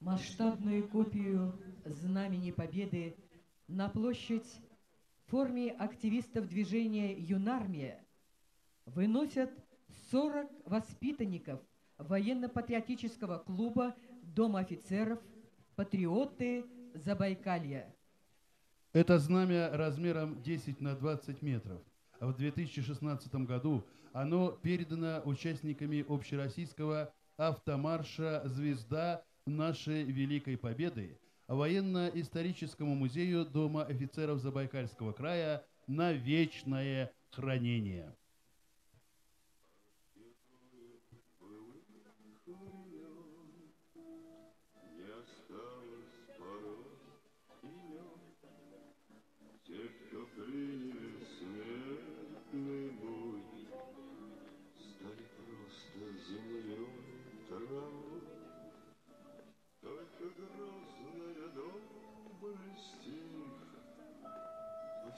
Масштабную копию Знамени Победы на площадь в форме активистов движения «Юнармия» выносят 40 воспитанников военно-патриотического клуба Дом офицеров «Патриоты Забайкалья». Это знамя размером 10 на 20 метров. В 2016 году оно передано участниками общероссийского автомарша «Звезда нашей Великой Победы» военно-историческому музею Дома офицеров Забайкальского края на вечное хранение.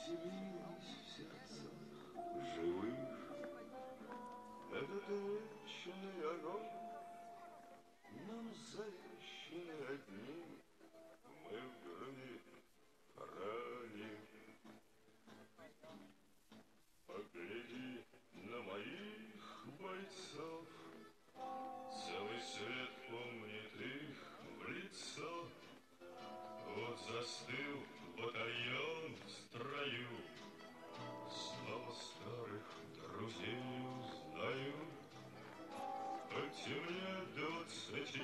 Поселились в сердцах. Этот вечный огонь нам завещены одни, Мне двадцати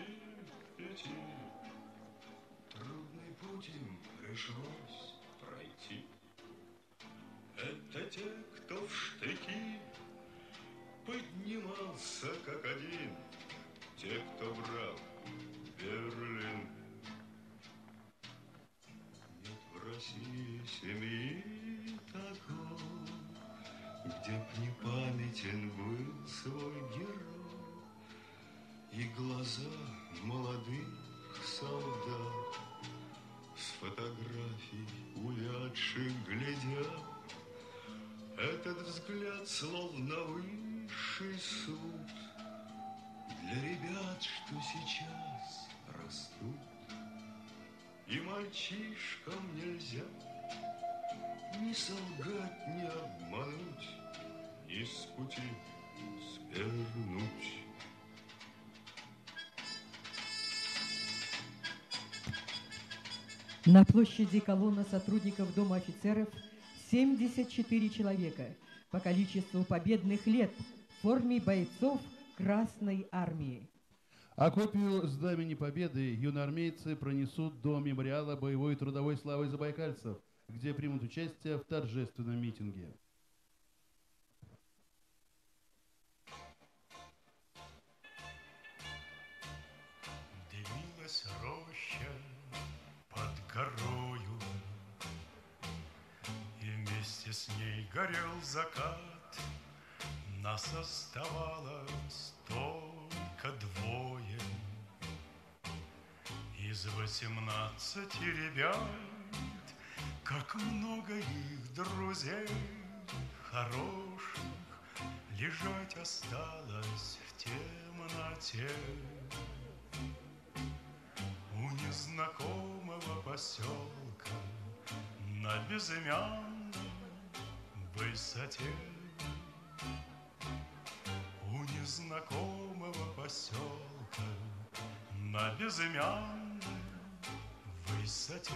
пяти. Трудный путь им пришлось пройти. Это те, кто в штыки поднимался как один, Те, кто брал Берлин. России семьи такой, Где б не памятен был свой герой, И глаза молодых солдат С фотографий увядших глядят, Этот взгляд словно высший суд Для ребят, что сейчас растут. И мальчишкам нельзя Ни солгать, ни обмануть, Ни с пути свернуть. На площади колонна сотрудников Дома офицеров 74 человека по количеству победных лет в форме бойцов Красной Армии. А копию Знамени Победы юноармейцы пронесут до мемориала боевой и трудовой славы забайкальцев, где примут участие в торжественном митинге. Вместе с ней горел закат. Нас оставалось только двое Из восемнадцати ребят Как много их друзей хороших Лежать осталось в темноте У незнакомого поселка На безымянной высоте у незнакомого поселка На безымянной высоте